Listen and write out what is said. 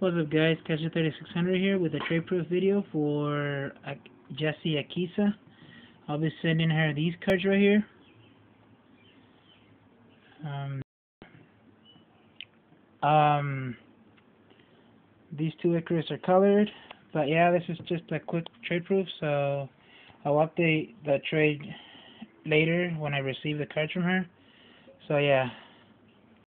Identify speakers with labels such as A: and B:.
A: What's up guys, Kaiser3600 here with a trade proof video for Jesse Akiza. I'll be sending her these cards right here. Um, um, these two Icarus are colored, but yeah, this is just a quick trade proof, so I'll update the trade later when I receive the cards from her. So yeah.